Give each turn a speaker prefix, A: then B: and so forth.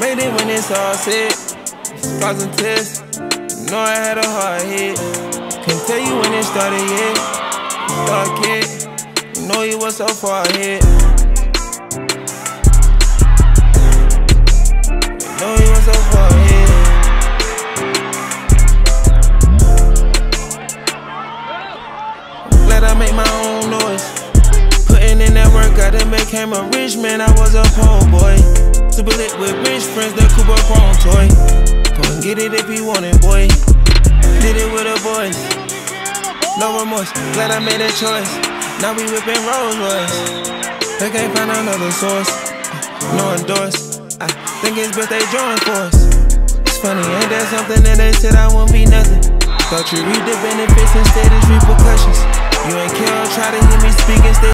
A: Made it when it's all said. Scars and tests. Know I had a hard hit. Couldn't tell you when it started yet. Dark kid. You know you was so far ahead. You know you was so far ahead. I'm glad I made my own that work, I done became a rich man. I was a poor boy. Super lit with rich friends, the Cooper Chrome toy. Come and get it if you want it, boy. Did it with a voice. No remorse, glad I made a choice. Now we whipping Rolls Royce. They can't find another source. No endorse. I think it's they join force. It's funny, ain't that something that they said I wouldn't be nothing? Thought you read the benefits instead it's repercussions. You ain't care, try to hear me speak instead.